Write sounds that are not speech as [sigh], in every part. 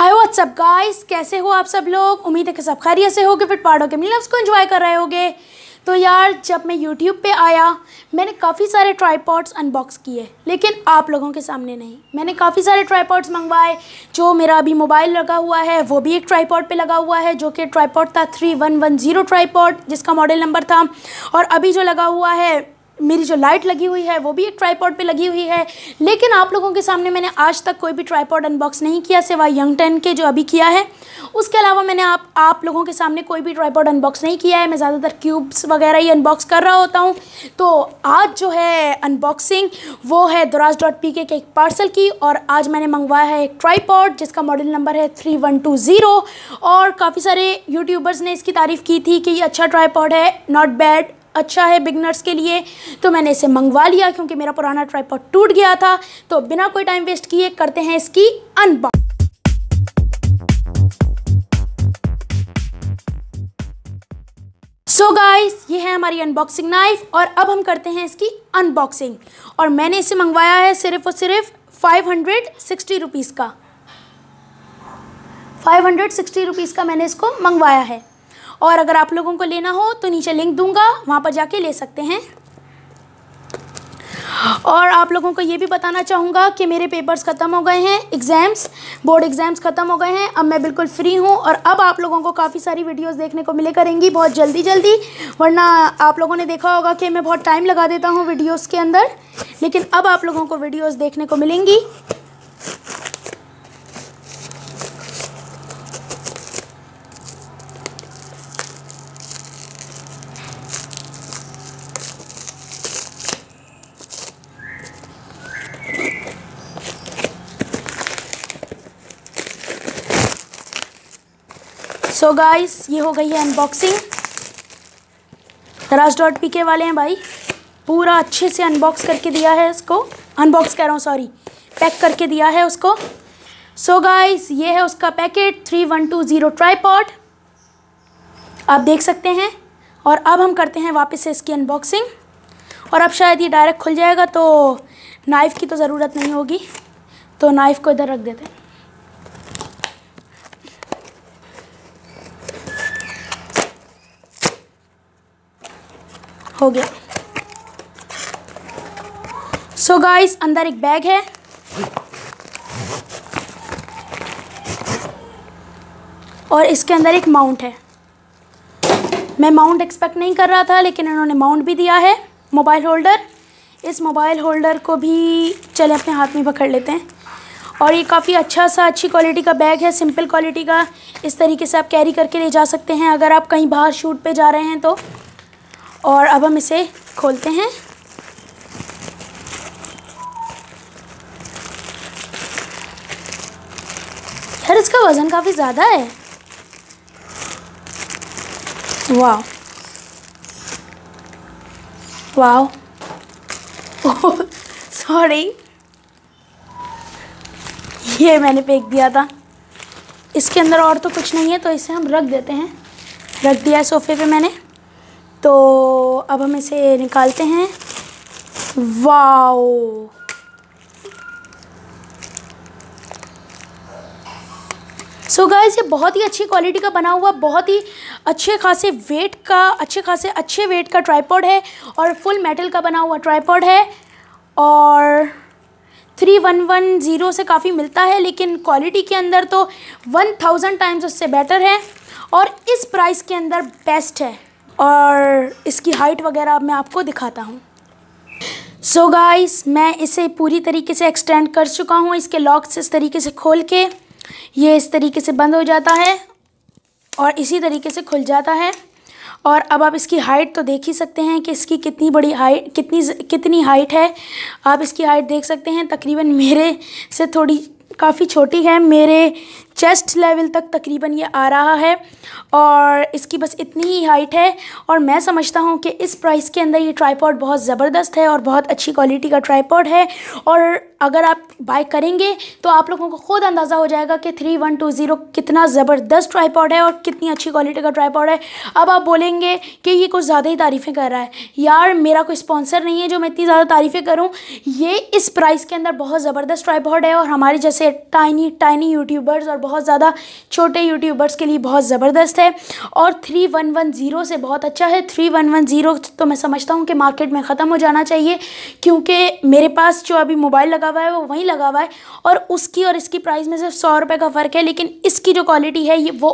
Hi what's up guys कैसे हो आप सब लोग? उम्मीद है कि सब खैरियत से होगे, फिर पार्ट के मिल को एंजॉय कर रहे होगे। तो यार, जब मैं यूट्यूब पे आया, मैंने काफ़ी सारे ट्राईपॉड्स अनबॉक्स किए, लेकिन आप लोगों के सामने नहीं। मैंने काफ़ी सारे ट्राईपॉड्स मंगवाए, जो मेरा अभी मोबाइल लगा हुआ है, वो भी एक ट्राईपॉड पे लगा हुआ है, जो कि ट्राईपॉड था three one one zero tripod जिसका मॉडल नंबर था। और अभी जो लगा हुआ है मेरी जो लाइट लगी हुई है, वो भी एक ट्राईपॉड पे लगी हुई है। लेकिन आप लोगों के सामने मैंने आज तक कोई भी ट्राईपॉड अनबॉक्स नहीं किया, सिवाय यंग टेन के जो अभी किया है। उसके अलावा मैंने आप आप लोगों के सामने कोई भी ट्राईपॉड अनबॉक्स नहीं किया है। मैं ज़्यादातर क्यूब्स वगैरह ही अनबॉक्स कर रहा होता हूँ। तो आज जो है अनबॉक्सिंग वो है दराज डॉट पी के एक पार्सल की और आज मैंने मंगवाया है एक ट्राईपॉड जिसका मॉडल नंबर है थ्री वन टू ज़ीरो और काफ़ी सारे यूट्यूबर्स ने इसकी तारीफ़ की थी कि ये अच्छा ट्राईपॉड है नॉट बैड अच्छा है बिगनर्स के लिए तो मैंने इसे मंगवा लिया क्योंकि मेरा पुराना ट्राईपॉड टूट गया था। तो बिना कोई टाइम वेस्ट किए करते हैं इसकी अनबॉक्स सो so गाइस ये है हमारी अनबॉक्सिंग नाइफ और अब हम करते हैं इसकी अनबॉक्सिंग और मैंने इसे मंगवाया है सिर्फ़ और सिर्फ़ फाइव हंड्रेड रुपीज़ का। फाइव हंड्रेड रुपीज़ का मैंने इसको मंगवाया है। और अगर आप लोगों को लेना हो तो नीचे लिंक दूँगा, वहाँ पर जाके ले सकते हैं। और आप लोगों को ये भी बताना चाहूँगा कि मेरे पेपर्स ख़त्म हो गए हैं एग्ज़ाम्स बोर्ड एग्ज़ाम्स ख़त्म हो गए हैं। अब मैं बिल्कुल फ्री हूँ और अब आप लोगों को काफ़ी सारी वीडियोस देखने को मिले करेंगी, बहुत जल्दी जल्दी। वरना आप लोगों ने देखा होगा कि मैं बहुत टाइम लगा देता हूँ वीडियोज़ के अंदर। लेकिन अब आप लोगों को वीडियोज़ देखने को मिलेंगी। सो so गाइस ये हो गई है अनबॉक्सिंग तराज डॉट पी के वाले हैं भाई. पूरा अच्छे से अनबॉक्स करके दिया है इसको. अनबॉक्स कह रहा हूँ सॉरी पैक करके दिया है उसको. सो so गाइस ये है उसका packet three one two zero tripod आप देख सकते हैं. और अब हम करते हैं वापस से इसकी अनबॉक्सिंग और अब शायद ये डायरेक्ट खुल जाएगा तो नाइफ़ की तो ज़रूरत नहीं होगी. तो नाइफ़ को इधर रख देते हैं. हो गया। सो so गाइस अंदर एक बैग है। और इसके अंदर एक माउंट है। मैं माउंट एक्सपेक्ट नहीं कर रहा था, लेकिन इन्होंने माउंट भी दिया है मोबाइल होल्डर इस मोबाइल होल्डर को भी चले, अपने हाथ में पकड़ लेते हैं। और ये काफ़ी अच्छा सा, अच्छी क्वालिटी का बैग है सिंपल क्वालिटी का। इस तरीके से आप कैरी करके ले जा सकते हैं। अगर आप कहीं बाहर शूट पे जा रहे हैं तो। और अब हम इसे खोलते हैं। यार, इसका वज़न काफ़ी ज़्यादा है। वाह वाह [laughs] सॉरी। ये मैंने फेंक दिया था। इसके अंदर और तो कुछ नहीं है तो इसे हम रख देते हैं। रख दिया है सोफ़े पे मैंने। तो अब हम इसे निकालते हैं। वाओ। सो so गाइस ये बहुत ही अच्छी क्वालिटी का बना हुआ, बहुत ही अच्छे खासे वेट का, अच्छे खासे, अच्छे वेट का ट्राईपॉड है और फुल मेटल का बना हुआ ट्राईपॉड है और थ्री वन वन ज़ीरो से काफ़ी मिलता है, लेकिन क्वालिटी के अंदर तो वन थाउज़ेंड टाइम्स उससे बेटर है और इस प्राइस के अंदर बेस्ट है। और इसकी हाइट वगैरह मैं आपको दिखाता हूँ। सो so गाइस मैं इसे पूरी तरीके से एक्सटेंड कर चुका हूँ। इसके लॉक्स इस तरीके से खोल के, ये इस तरीके से बंद हो जाता है और इसी तरीके से खुल जाता है। और अब आप इसकी हाइट तो देख ही सकते हैं कि इसकी कितनी बड़ी हाइट कितनी कितनी हाइट है। आप इसकी हाइट देख सकते हैं। तकरीबन मेरे से थोड़ी, काफ़ी छोटी है। मेरे चेस्ट लेवल तक तकरीबन ये आ रहा है और इसकी बस इतनी ही हाइट है। और मैं समझता हूँ कि इस प्राइस के अंदर ये ट्राईपॉड बहुत ज़बरदस्त है और बहुत अच्छी क्वालिटी का ट्राईपॉड है। और अगर आप बाय करेंगे तो आप लोगों को ख़ुद अंदाज़ा हो जाएगा कि थ्री वन टू ज़ीरो कितना ज़बरदस्त ट्राईपॉड है और कितनी अच्छी क्वालिटी का ट्राईपॉड है। अब आप बोलेंगे कि ये कुछ ज़्यादा ही तारीफ़ें कर रहा है। यार, मेरा कोई स्पॉन्सर नहीं है जो मैं इतनी ज़्यादा तारीफ़ें करूँ। ये इस प्राइस के अंदर बहुत ज़बरदस्त ट्राईपॉड है और हमारे जैसे टाइनी टाइनी यूट्यूबर्स और बहुत ज़्यादा छोटे यूट्यूबर्स के लिए बहुत ज़बरदस्त है और थ्री वन वन ज़ीरो से बहुत अच्छा है। थ्री वन वन ज़ीरो तो मैं समझता हूँ कि मार्केट में ख़त्म हो जाना चाहिए क्योंकि मेरे पास जो अभी मोबाइल लगा हुआ है, वो वहीं लगा हुआ है और उसकी और इसकी प्राइस में सिर्फ़ सौ रुपये का फ़र्क है, लेकिन इसकी जो क्वालिटी है, ये वो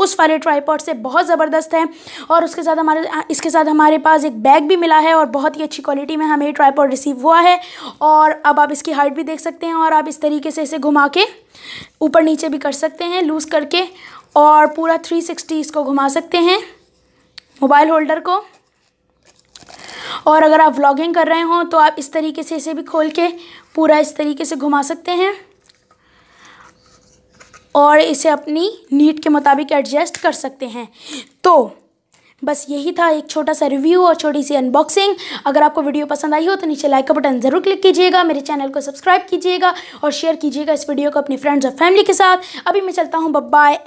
उस वाले ट्राईपॉड से बहुत ज़बरदस्त है। और उसके साथ हमारे, इसके साथ हमारे पास एक बैग भी मिला है और बहुत ही अच्छी क्वालिटी में हमें ट्राईपॉड रिसीव हुआ है। और अब आप इसकी हाइट भी देख सकते हैं और आप इस तरीके से इसे घुमा के ऊपर नीचे भी कर सकते हैं लूज़ करके। और पूरा थ्री सिक्सटी इसको घुमा सकते हैं मोबाइल होल्डर को। और अगर आप व्लॉगिंग कर रहे हों तो आप इस तरीके से इसे भी खोल के पूरा इस तरीके से घुमा सकते हैं। और इसे अपनी नीड के मुताबिक एडजस्ट कर सकते हैं। तो बस यही था एक छोटा सा रिव्यू और छोटी सी अनबॉक्सिंग अगर आपको वीडियो पसंद आई हो तो नीचे लाइक का बटन ज़रूर क्लिक कीजिएगा, मेरे चैनल को सब्सक्राइब कीजिएगा और शेयर कीजिएगा इस वीडियो को अपने फ्रेंड्स और फैमिली के साथ। अभी मैं चलता हूँ बाय